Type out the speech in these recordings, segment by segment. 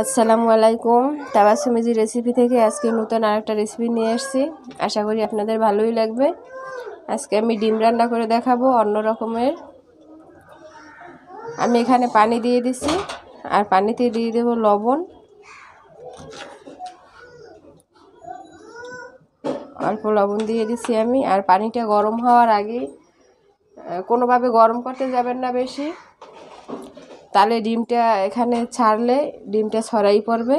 আসসালামু আলাইকুম। তাবাসুমিজি রেসিপি থেকে আজকে নতুন আরেকটা রেসিপি নিয়ে এসেছি। আশা করি আপনাদের ভালোই লাগবে। আজকে আমি ডিম রান্না করে দেখাবো অন্য রকমের। আমি এখানে পানি দিয়ে দিছি। আর পানিতে দিয়ে দেব লবণ। অল্প লবণ দিয়ে দিছি আমি। আর পানিটা গরম হওয়ার আগে কোনোভাবে গরম করতে যাবেন না বেশি। তাহলে ডিমটা এখানে ছাড়লে ডিমটা ছড়াই পড়বে।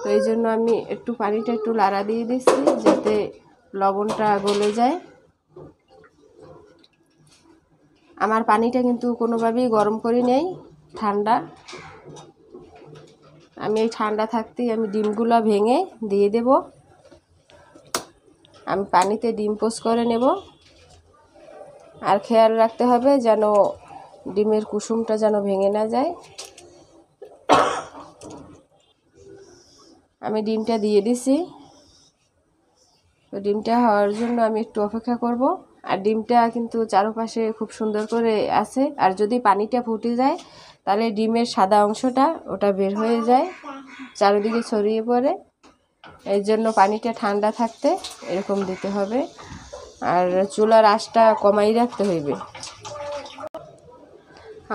তো এই জন্য আমি একটু পানিটা একটু লাড়া দিয়ে দিচ্ছি যাতে লবণটা গলে যায়। আমার পানিটা কিন্তু কোনোভাবেই গরম করি নেই, ঠান্ডা। আমি এই ঠান্ডা থাকতেই আমি ডিমগুলো ভেঙে দিয়ে দেব। আমি পানিতে ডিম পোষ করে নেব। আর খেয়াল রাখতে হবে যেন ডিমের কুসুমটা যেন ভেঙে না যায়। আমি ডিমটা দিয়ে দিছি। তো ডিমটা হওয়ার জন্য আমি একটু অপেক্ষা করব। আর ডিমটা কিন্তু চারপাশে খুব সুন্দর করে আছে। আর যদি পানিটা ফুটে যায়, তাহলে ডিমের সাদা অংশটা ওটা বের হয়ে যায়, চারিদিকে ছড়িয়ে পড়ে। এর জন্য পানিটা ঠান্ডা থাকতে এরকম দিতে হবে। আর চুলার আঁচটা কমাই রাখতে হইবে।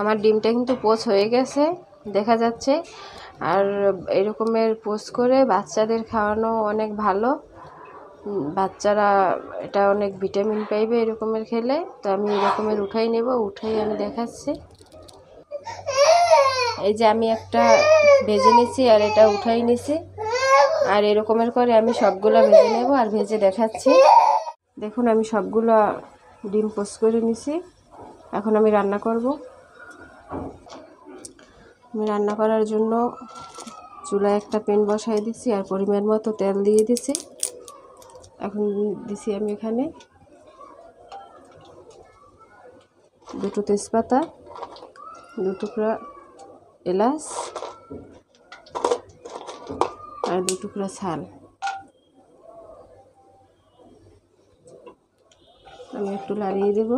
আমার ডিমটা কিন্তু পোচ হয়ে গেছে, দেখা যাচ্ছে। আর এরকমের পোচ করে বাচ্চাদের খাওয়ানো অনেক ভালো। বাচ্চারা এটা অনেক ভিটামিন পাইবে এরকমের খেলে, তো আমি এরকমের উঠাই নেব, উঠাই আমি দেখাচ্ছি। এই যে আমি একটা ভেজে নিছি আর এটা উঠাই নিছি। আর এরকমের করে আমি সবগুলো ভেজে নেব আর ভেজে দেখাচ্ছি। দেখুন, আমি সবগুলো ডিম পোস্ট করে নিছি। এখন আমি রান্না করব। আমি রান্না করার জন্য চুলায় একটা পেন বসাই দিছি আর পরিমাণ মতো তেল দিয়ে দিছি। এখন দিছি আমি এখানে দুটো তেজপাতা, দু টুকরা এলাচ আর দু টুকরা ছাল। আমি একটু লাড়িয়ে দেবো।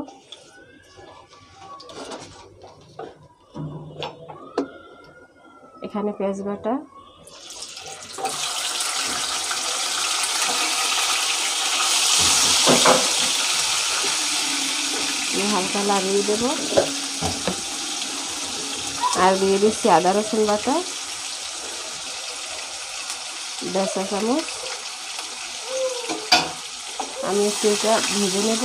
এখানে পেঁয়াজ বাটা। হালকা লাগিয়ে দেব। আর দিয়ে দিচ্ছি আদা রসুন বাটা। বেসা চামচ আমি একটু এটা ভেজে নেব।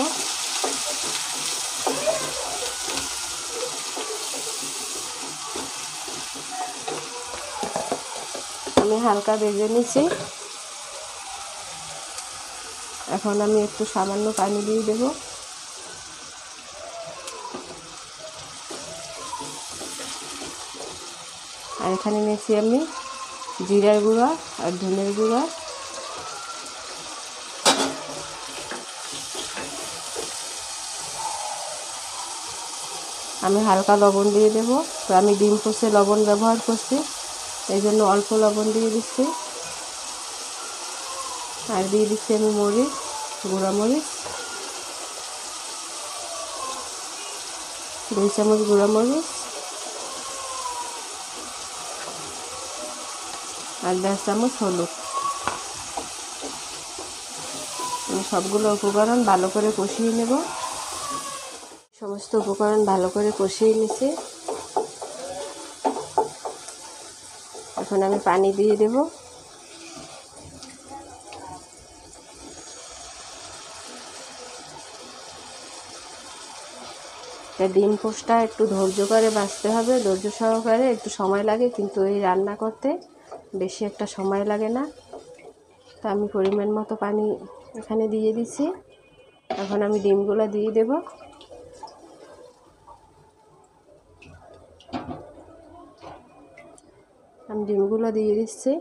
হালকা ভেজে নিছি এখন আমি একটু সামান্য পানি দিয়ে দেব। আর এখানে নিয়েছি আমি জিরার গুঁড়া আর ধনের গুঁড়া। আমি হালকা লবণ দিয়ে দেব। তো আমি ডিম কষে লবণ ব্যবহার করছি। এই জন্য অল্প লবণ দিয়ে দিচ্ছি। আর দিয়ে দিচ্ছি আমি মরিচ গুঁড়া মরিচ দুই চামচ গুঁড়া মরিচ আর দেড় চামচ হলুদ। সবগুলো উপকরণ ভালো করে কষিয়ে নেব। সমস্ত উপকরণ ভালো করে কষিয়ে নিছি এখন আমি পানি দিয়ে দেব। ডিম পোস্টটা একটু ধৈর্য করে বাঁচতে হবে, ধৈর্য সহকারে একটু সময় লাগে কিন্তু এই রান্না করতে বেশি একটা সময় লাগে না। তো আমি পরিমাণ মতো পানি এখানে দিয়ে দিছি এখন আমি ডিমগুলো দিয়ে দেব। আমি ডিমগুলো দিয়ে দিচ্ছি।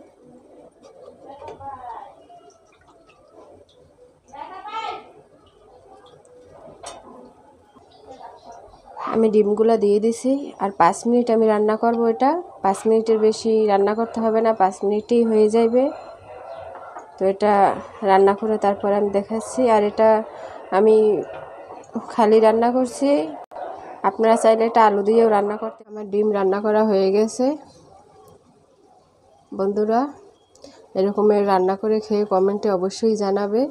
আমি ডিমগুলো দিয়ে দিছি, আর পাঁচ মিনিট আমি রান্না করব এটা। পাঁচ মিনিটের বেশি রান্না করতে হবে না, পাঁচ মিনিটেই হয়ে যাবে তো এটা রান্না করে তারপর আমি দেখাচ্ছি, আর এটা আমি খালি রান্না করছি। আপনারা চাইলে এটা আলু দিয়েও রান্না করতে, আমার ডিম রান্না করা হয়ে গেছে। বন্ধুরা, এরকমের রান্না করে খেয়ে কমেন্টে অবশ্যই জানাবে।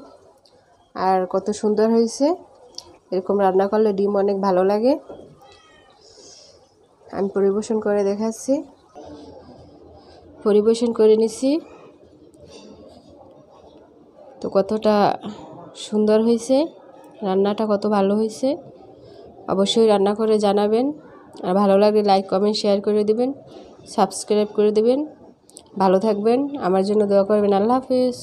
আর কত সুন্দর হয়েছে। এরকম রান্না করলে ডিম অনেক ভালো লাগে। আমি পরিবেশন করে দেখাচ্ছি। পরিবেশন করে নিছি। তো কতটা সুন্দর হয়েছে। রান্নাটা কত ভালো হয়েছে। অবশ্যই রান্না করে জানাবেন। আর ভালো লাগলে লাইক কমেন্ট শেয়ার করে দিবেন। সাবস্ক্রাইব করে দিবেন। ভালো থাকবেন আমার জন্য দোয়া করবেন আল্লাহ হাফিজ।